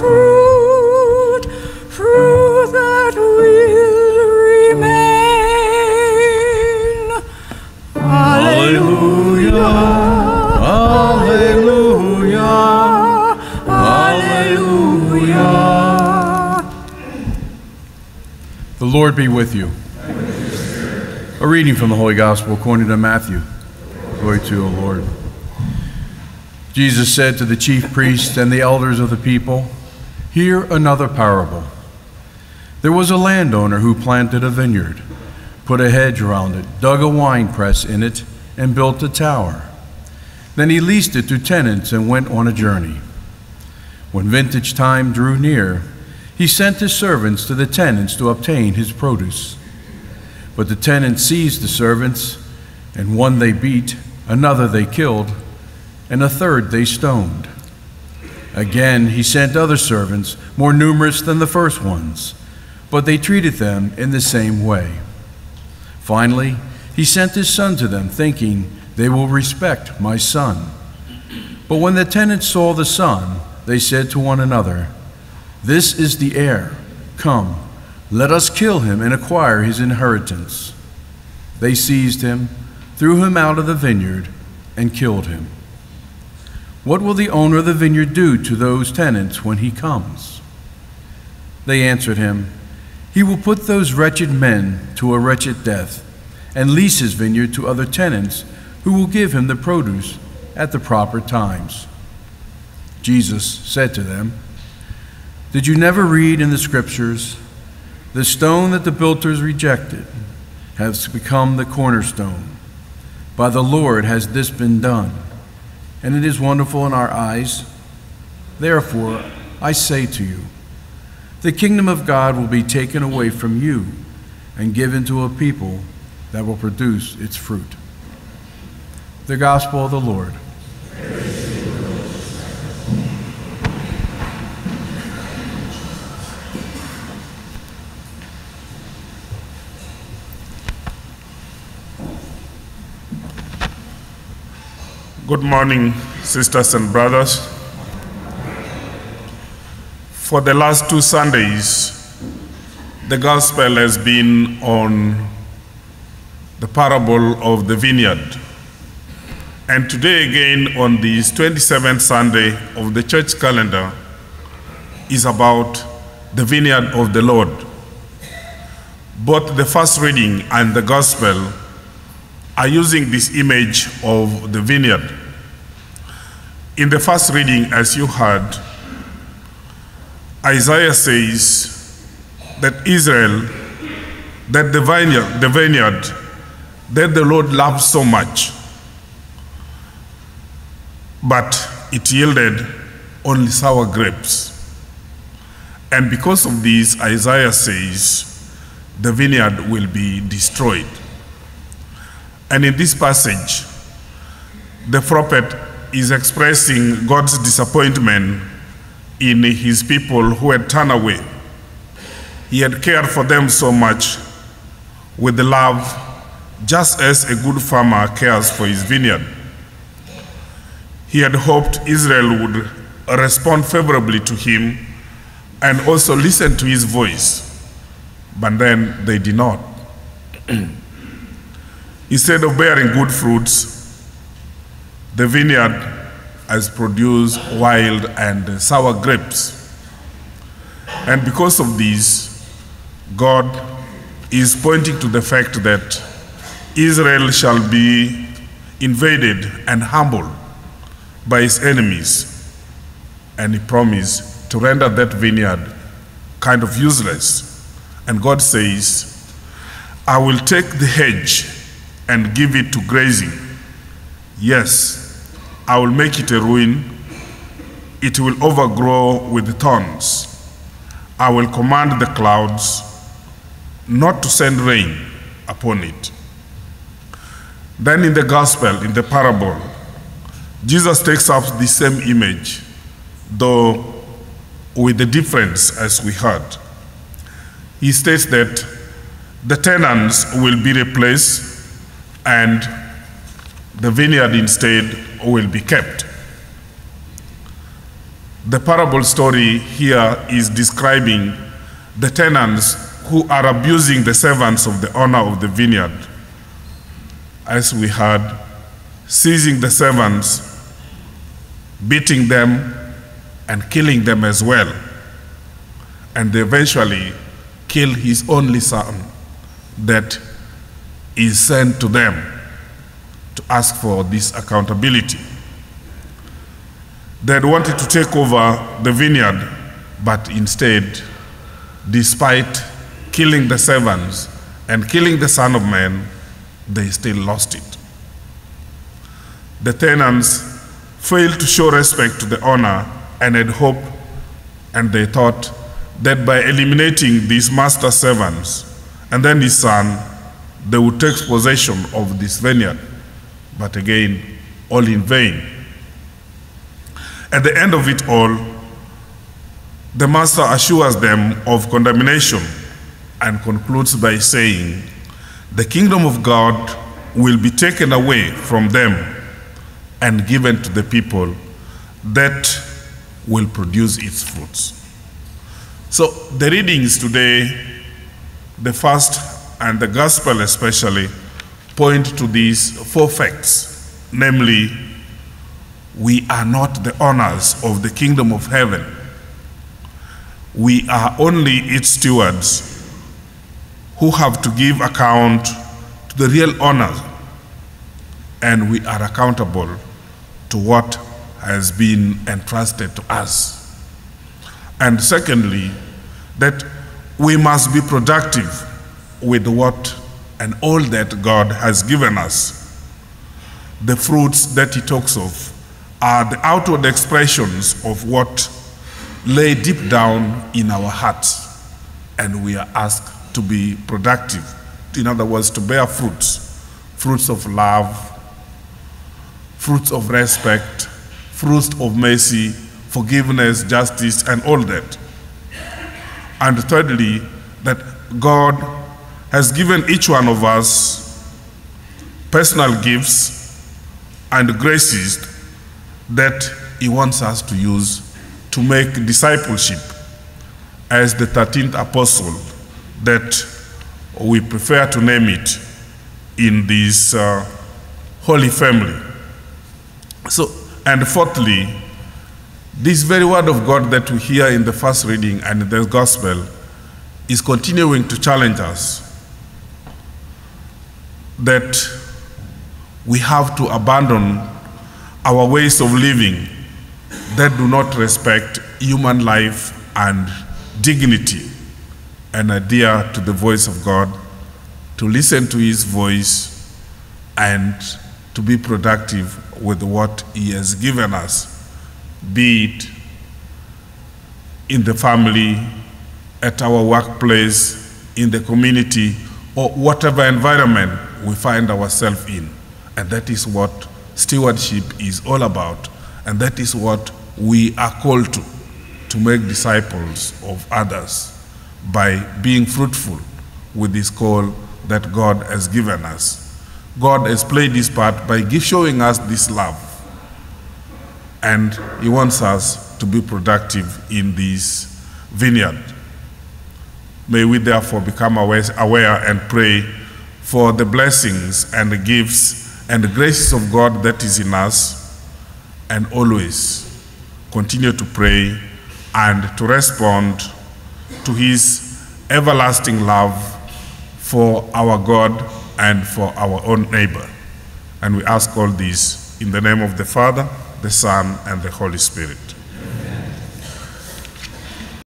fruit, fruit that will remain. Alleluia, Alleluia, Alleluia. The Lord be with you. A reading from the Holy Gospel according to Matthew. Glory to you, O Lord. Jesus said to the chief priests and the elders of the people, Hear another parable. There was a landowner who planted a vineyard, put a hedge around it, dug a wine press in it, and built a tower. Then he leased it to tenants and went on a journey. When vintage time drew near, he sent his servants to the tenants to obtain his produce. But the tenants seized the servants, and one they beat, another they killed, and a third they stoned. Again, he sent other servants, more numerous than the first ones, but they treated them in the same way. Finally, he sent his son to them, thinking, They will respect my son. But when the tenants saw the son, they said to one another, This is the heir. Come, let us kill him and acquire his inheritance. They seized him, threw him out of the vineyard, and killed him. What will the owner of the vineyard do to those tenants when he comes? They answered him, He will put those wretched men to a wretched death and lease his vineyard to other tenants who will give him the produce at the proper times. Jesus said to them, Did you never read in the scriptures, the stone that the builders rejected has become the cornerstone? By the Lord has this been done, and it is wonderful in our eyes. Therefore, I say to you, the kingdom of God will be taken away from you and given to a people that will produce its fruit. The Gospel of the Lord. Good morning, sisters and brothers. For the last two Sundays, the gospel has been on the parable of the vineyard. And today, again, on this 27th Sunday of the church calendar, is about the vineyard of the Lord. Both the first reading and the gospel are using this image of the vineyard. In the first reading, as you heard, Isaiah says that Israel, that the vineyard, the vineyard that the Lord loved so much, but it yielded only sour grapes. And because of this, Isaiah says the vineyard will be destroyed. And in this passage, the prophet is expressing God's disappointment in his people who had turned away. He had cared for them so much with love, just as a good farmer cares for his vineyard. He had hoped Israel would respond favorably to him and also listen to his voice, but then they did not. Instead of bearing good fruits, the vineyard has produced wild and sour grapes. And because of this, God is pointing to the fact that Israel shall be invaded and humbled by his enemies. And he promised to render that vineyard kind of useless. And God says, I will take the hedge and give it to grazing. Yes, I will make it a ruin. It will overgrow with thorns. I will command the clouds not to send rain upon it. Then in the gospel, in the parable, Jesus takes up the same image, though with the difference as we heard. He states that the tenants will be replaced and the vineyard instead will be kept. The parable story here is describing the tenants who are abusing the servants of the owner of the vineyard. As we heard, seizing the servants, beating them, and killing them as well. And eventually kill his only son that is sent to them to ask for this accountability. They had wanted to take over the vineyard, but instead, despite killing the servants and killing the Son of Man, they still lost it. The tenants failed to show respect to the owner and had hope, and they thought that by eliminating these master servants and then his son, they would take possession of this vineyard. But again, all in vain. At the end of it all, the master assures them of condemnation and concludes by saying, The kingdom of God will be taken away from them and given to the people that will produce its fruits. So, the readings today, the first and the gospel especially, point to these four facts namely, we are not the owners of the kingdom of heaven. We are only its stewards who have to give account to the real owner, and we are accountable to what has been entrusted to us. And secondly, that we must be productive with what and all that God has given us. The fruits that he talks of are the outward expressions of what lay deep down in our hearts, and we are asked to be productive. In other words, to bear fruits fruits of love, fruits of respect, fruits of mercy, forgiveness, justice, and all that. And thirdly, that God has given each one of us personal gifts and graces that He wants us to use to make discipleship as the 13th apostle that we prefer to name it in this uh, holy family. So, and fourthly, this very word of God that we hear in the first reading and the gospel is continuing to challenge us that we have to abandon our ways of living that do not respect human life and dignity. And adhere to the voice of God, to listen to His voice, and to be productive with what He has given us, be it in the family, at our workplace, in the community, or whatever environment we find ourselves in. And that is what stewardship is all about. And that is what we are called to, to make disciples of others by being fruitful with this call that God has given us. God has played this part by showing us this love. And He wants us to be productive in this vineyard. May we therefore become aware and pray for the blessings and the gifts and the graces of God that is in us, and always continue to pray and to respond to His everlasting love for our God and for our own neighbor. And we ask all this in the name of the Father, the Son, and the Holy Spirit.